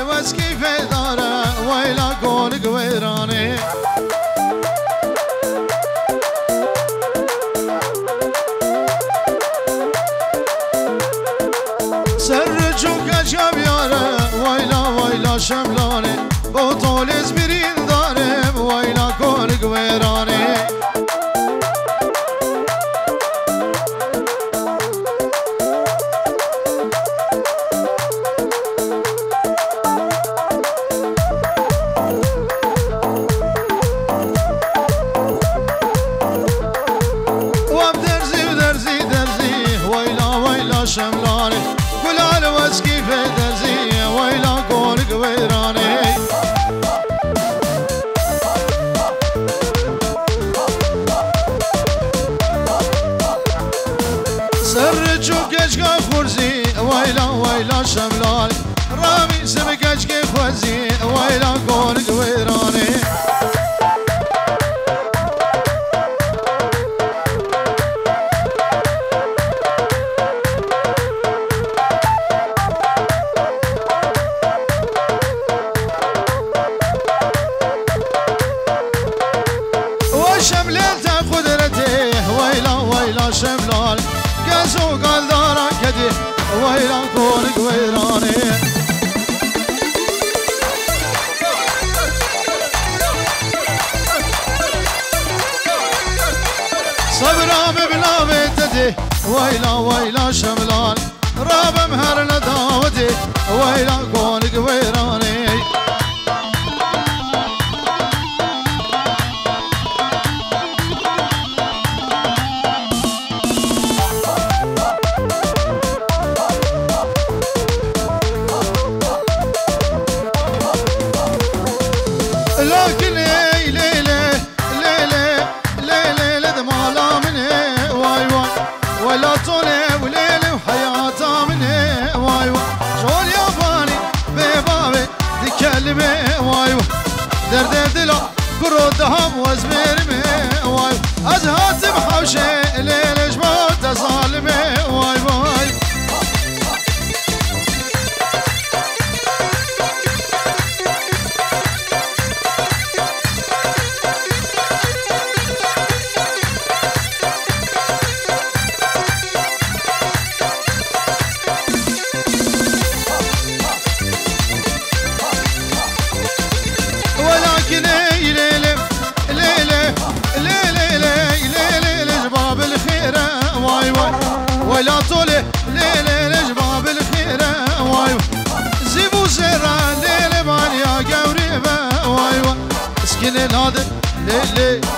الوسكي في داره. ويلا كونك ويراني ويلا ويلا شملان راب مهر لداودي ويلا كون ويرا Hey. lay.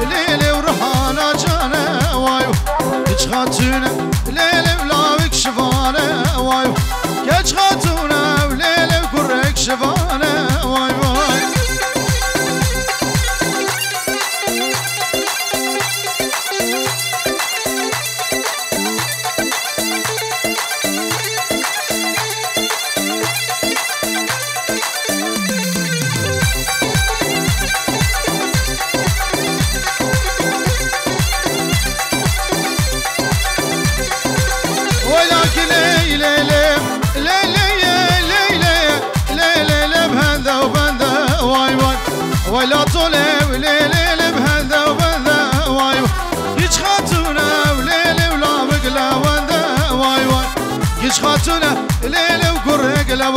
ليلي وروح على جانا وايو تشغلت ليلة ليلة ليلة ليلة بهذا وبهذا واي واي. ولا طلب خاتونا وليلة وقرق لا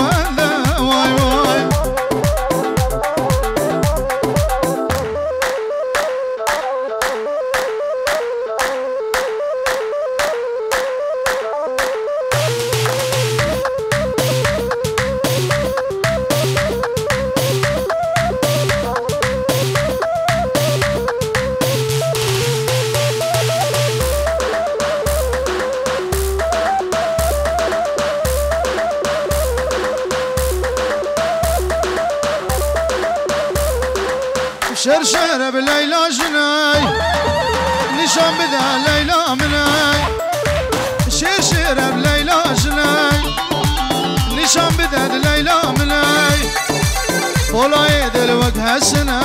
فولاي دل وجه السنة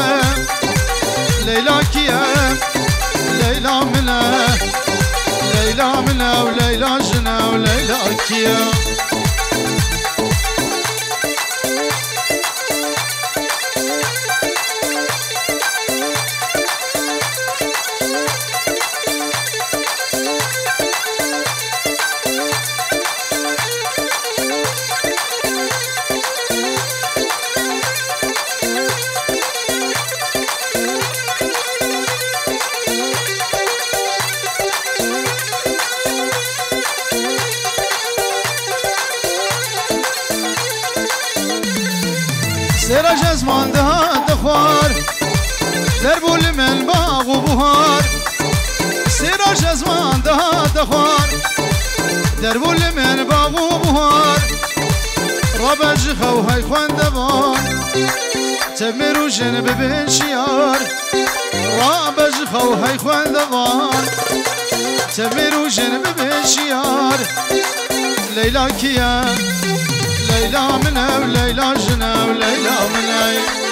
ليلى كيا ليلى منا ليلى منا وليلى جنا وليلى كيا سر جزمان ده دخوار. در بول من باغ و بهار سر جزمان ده دخوار. در بول من باغ و بهار ربج خو هاي خواندبان تمرو جن ببن شيار ربج خو هاي خواندبان تمرو جن ببن شيار Leyla min ev Leyla jin ev Leyla min ev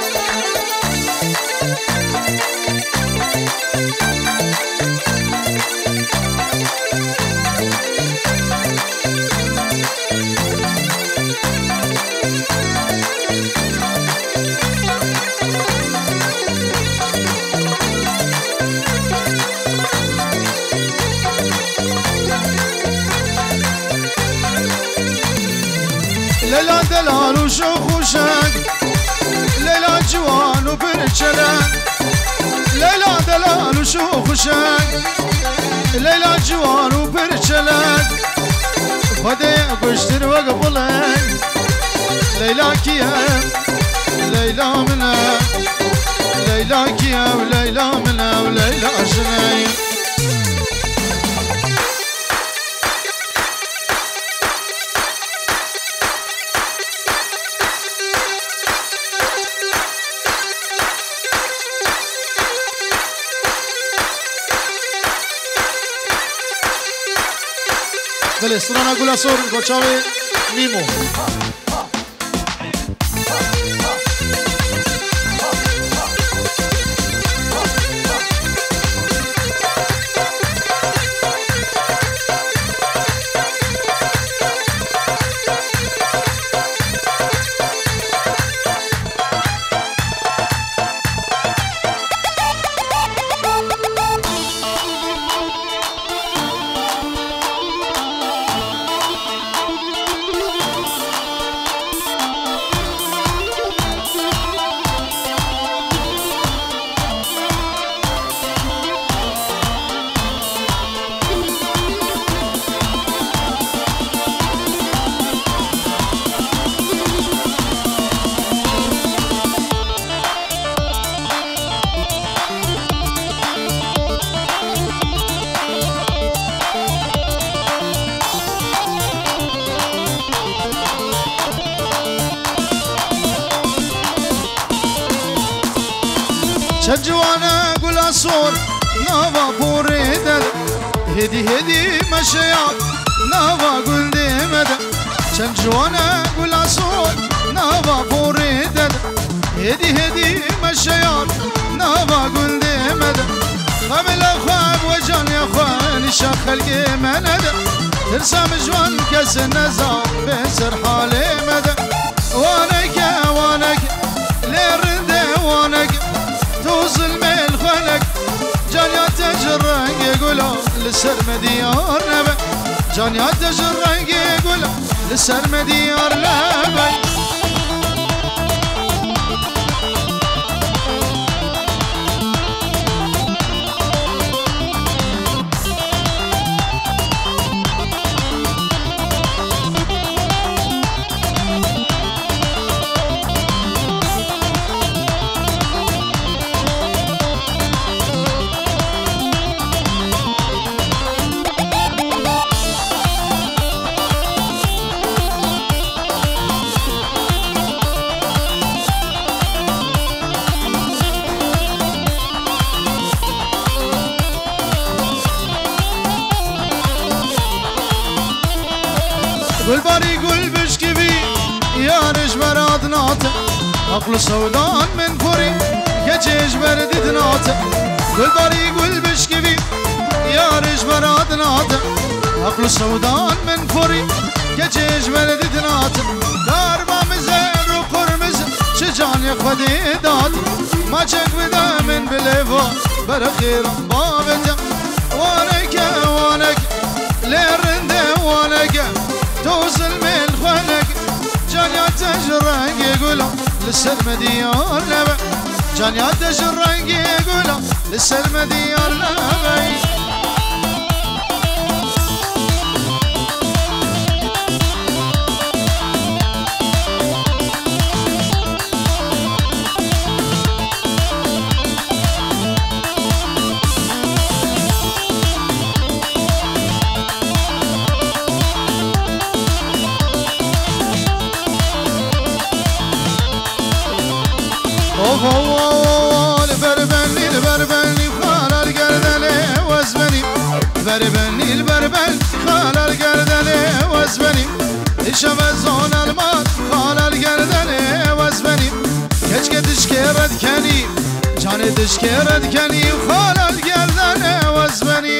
جلال ليلى دلال وشوف شاي. ليلى جوار وبرجلك خدي قشتر وقبلك ليلى كيام ليلى منا ليلى كيام ليلى منا وليلى شنايم Ángeles, Trónaculas Sur, Gochave, Mimo. مشور نوا بوريدل هدي هدي مشيار نوا قل ديمد كم جوانا قل عصور نوا بوريدل هدي هدي مشيار نوا قل ديمد قبل أخواب وجان يا أخوان شخل قيمند ترسم جوان كس النزار بسر حالي مد وأنا جانيا تجرق يقولوا لسر مديار نبي جانيا تجرق يقولوا لسر گلباری گل بشکوی یارش بر آدنات عقل سودان من پوری گچش بر دیدنات گلباری گل بشکوی یارش بر آدنات عقل سودان من پوری گچش بر دیدنات دربامزه رو قرمز چه جان خودی داد ما چک بده من بلیوا بر خیرم با بده وانکه وانک لیرنده وانکه توصل من خلق. جان يا تجرق يقولوا لسه ديار لبا جان يا تجرق يقولوا لسه ديار لبا فوال بربني البربني خال القردني وزبني بربني البربني خال القردني وزبني الشمزون المال خال القردني وزبني كشك تشكيرت كني جاني تشكيرت كني خال القردني وزبني یال بردنی و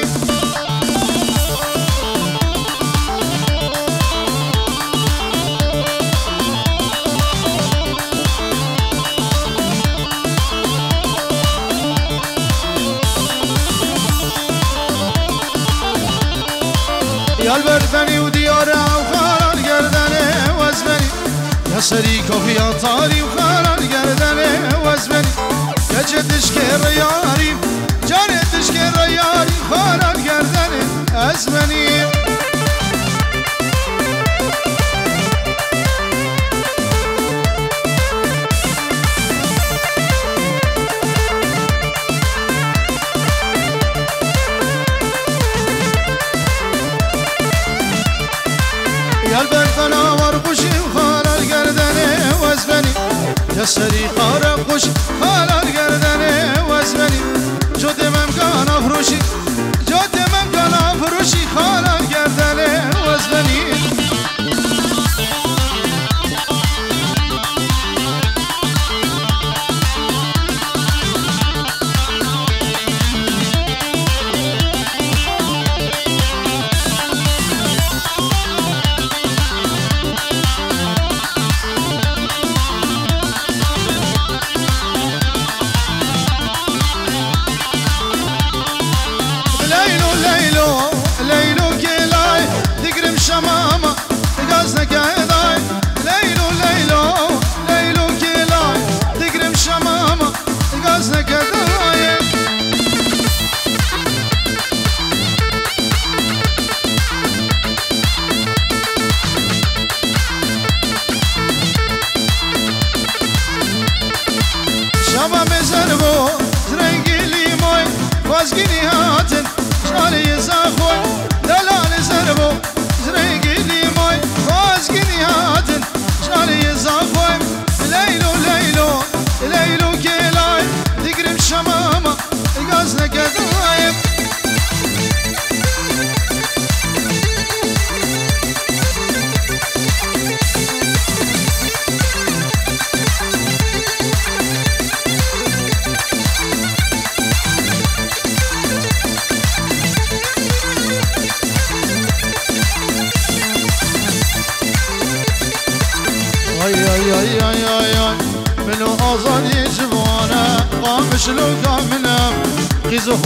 دیاره و خاران گردنه وزبنی یا سری کافی آتاری و خاران گردنه وزبنی یا جدش که ریاری جانتش که ریاری خاران گردنه ازبنی سری خارم خوش خالال گردنه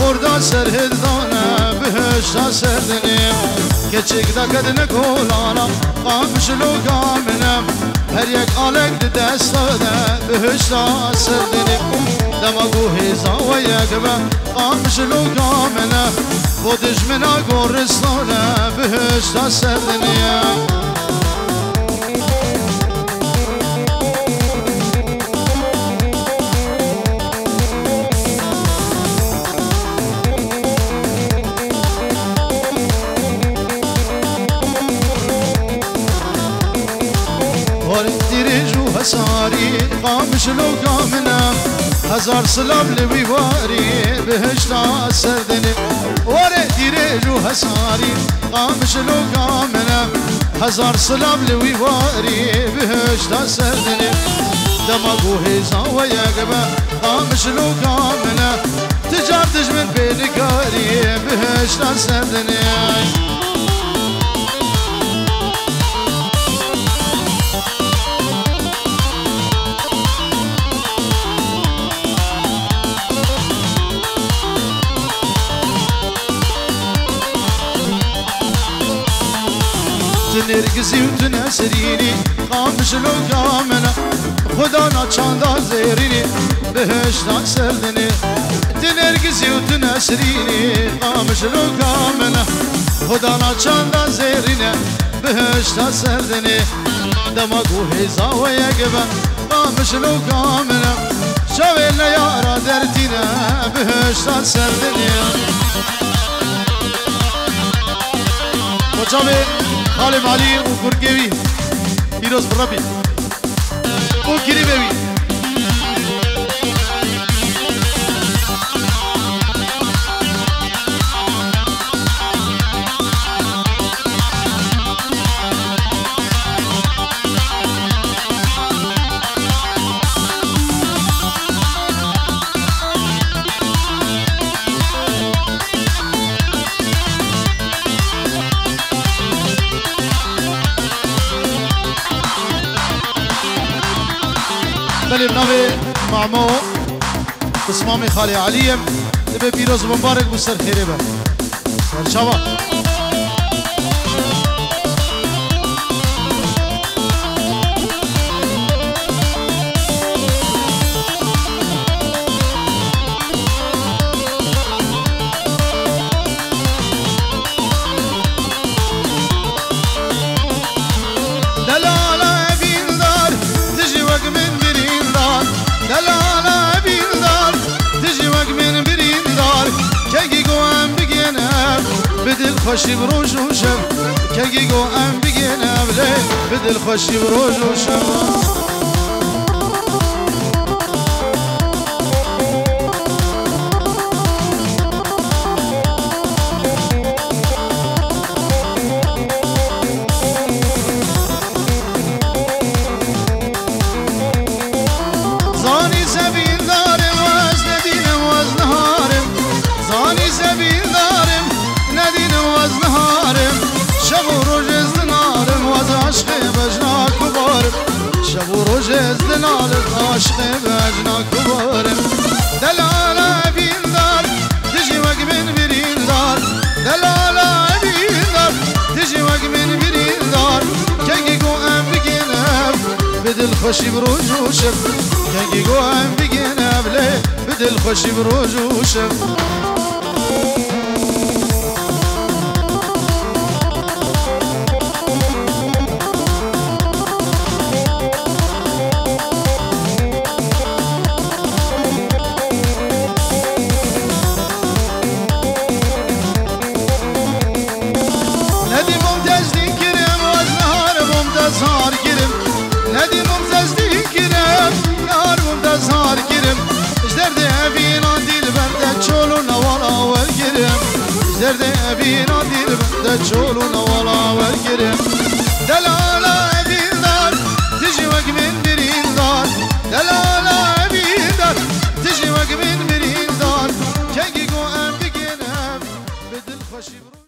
خوردا سر هدانه بهشتا سر دنیم. کچک دا کد نکولانا قامش لو کامنم هر یک آلک دست داده بهشتا سر دنیم. دماغو هیزا و یک به قامش لو کامنم بودش منا گورستانه بهشتا سر دنیم. ساری قامش لو قامنا هزار سلام لوی واری بهشتا سردنی وره دیره جو هساری قامش لو قامنا هزار سلام لوی واری بهشتا سردنی دماغو هيزا ويقبا قامش لو كاملة تجار من بيلكاري بهشتا سردني تنرگزی و تنسرینی قامش لو کامنا خدا ناچاندا زیرینی بهشتان سردنی تنرگزی و تنسرینی قامش لو کامنا خدا ناچاندا زیرینی بهشتان سردنی دماغو هیزا و یگبا قامش لو کامنا شویل یارا دردینا بهشتان سردنی Koçabe خالي مالي وكركيوي هيروز بربي خلي بنامي مع مو. تسمامي خالي عليم تبي بيروز مبارك بسر خيري بر سر شباب. خوشی بروش و شب. که گو ام بگینم لی بدل خوشی بروش و شب شب و روز از دلال عاشق بجنا کبارم دلالا بین دار تجی وق من برین دار. دلالا بین دار تجی وق من برین دار. کنگی گو ام بگینم بدل خوشی بروج و شب کنگی گو ام بگینم لی بدل خوشی بروج و get in.